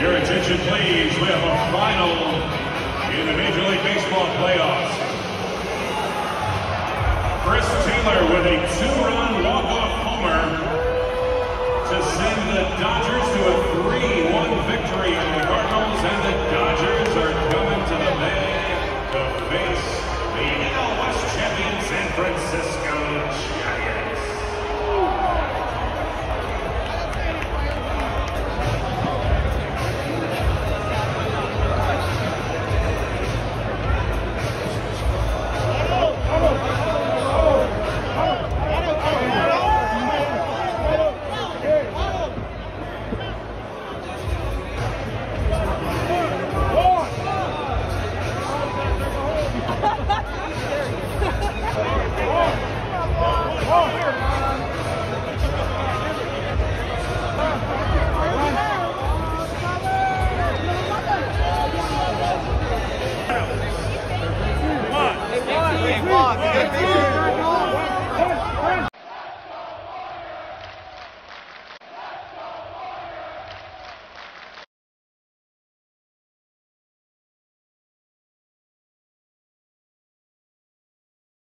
Your attention, please. We have a final in the Major League Baseball playoffs. Chris Taylor with a two-run walk-off homer to send the Dodgers to a 3-1 victory over the Cardinals and the Dodgers. Rock.